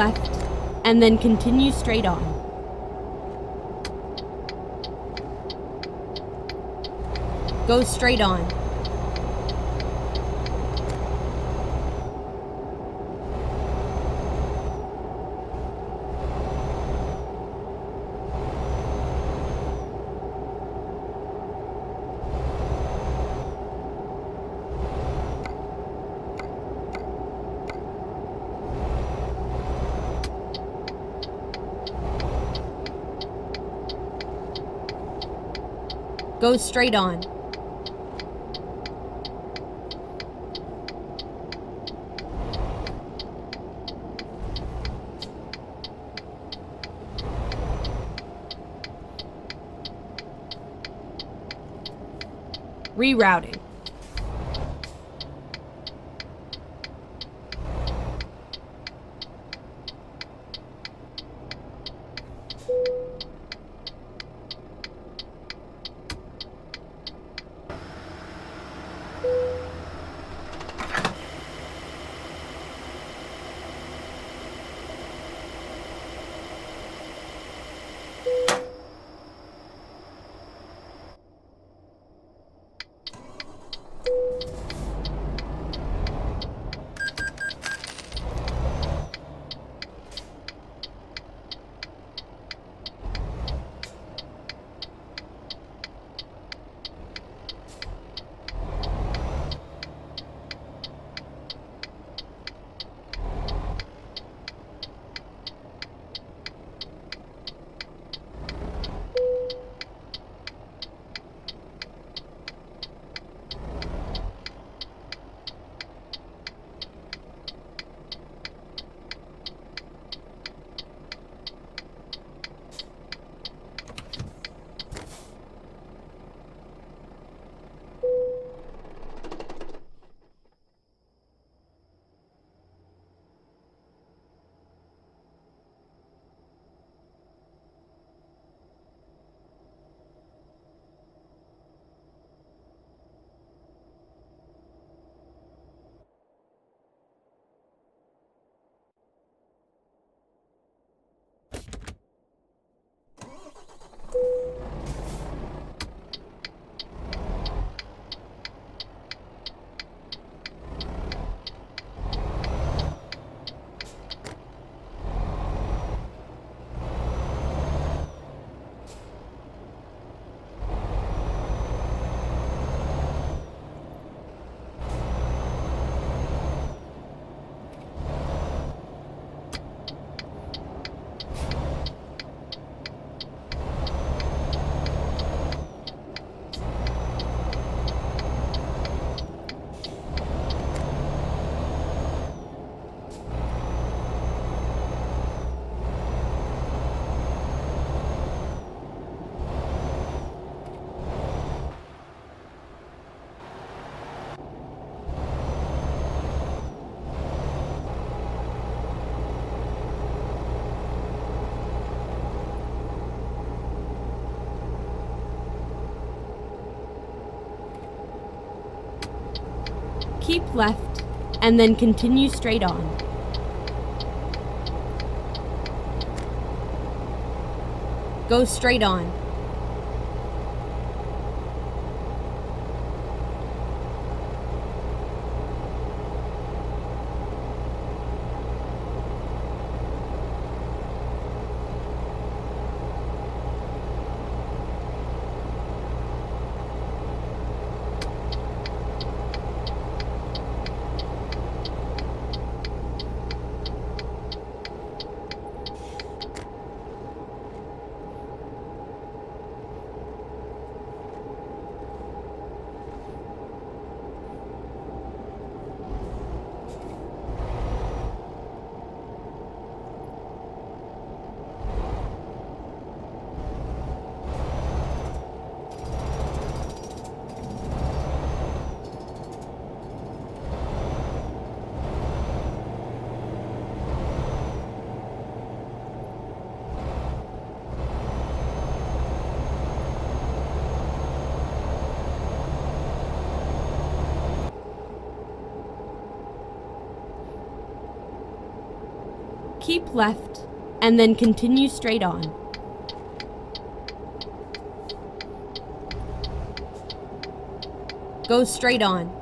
left, and then continue straight on. Go straight on. Go straight on. Rerouting. Keep left, and then continue straight on. Go straight on. Left and then continue straight on. Go straight on.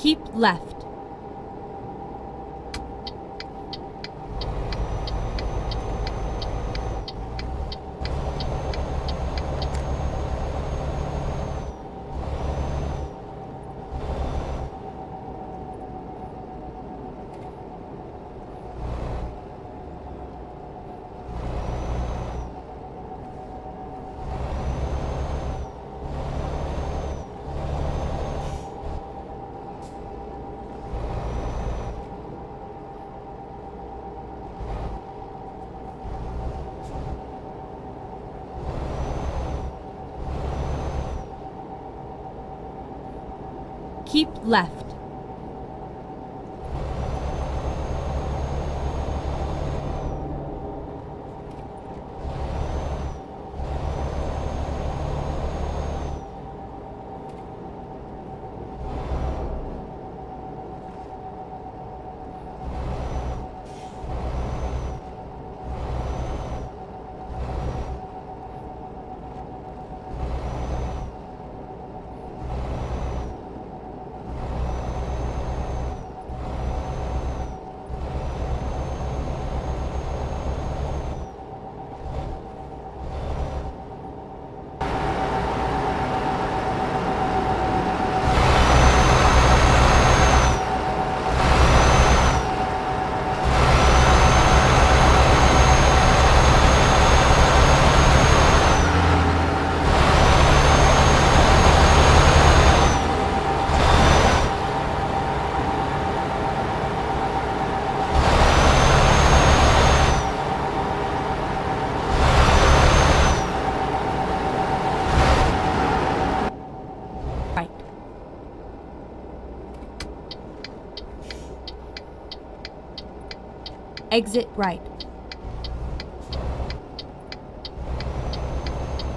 Keep left. Exit right.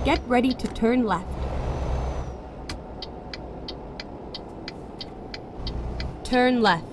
Get ready to turn left. Turn left.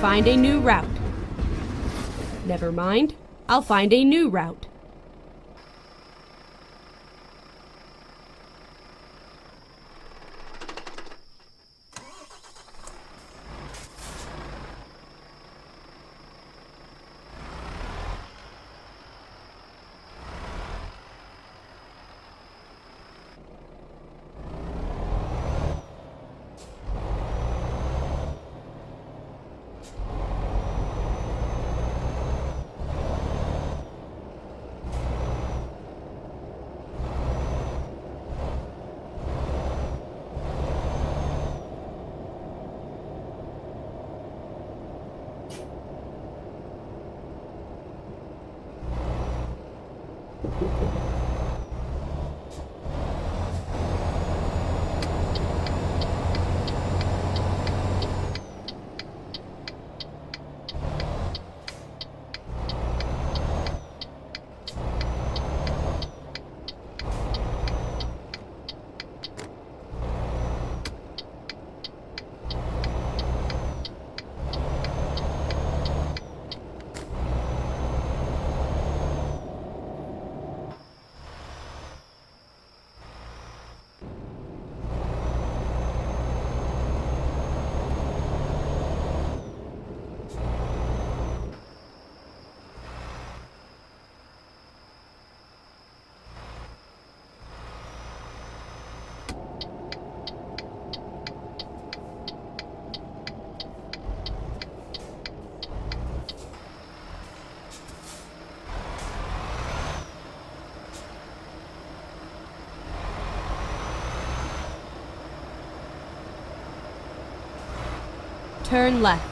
Find a new route. Never mind. I'll find a new route. Turn left.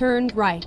Turn right.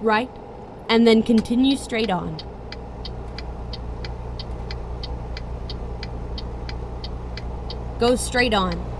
right, and then continue straight on. Go straight on.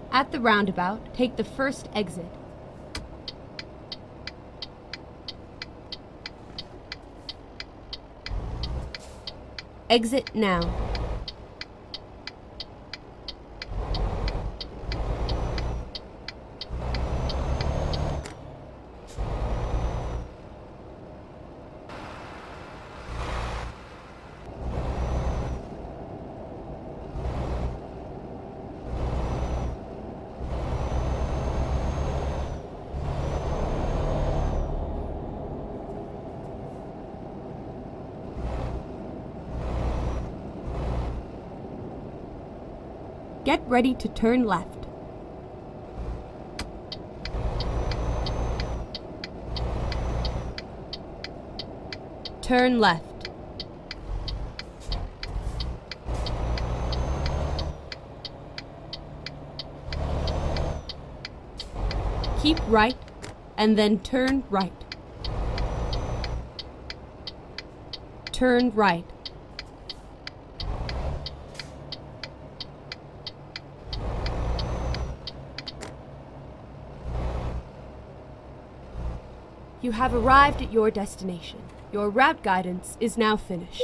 At the roundabout, take the first exit. Exit now. Ready to turn left. Turn left. Keep right and then turn right. Turn right. You have arrived at your destination. Your route guidance is now finished.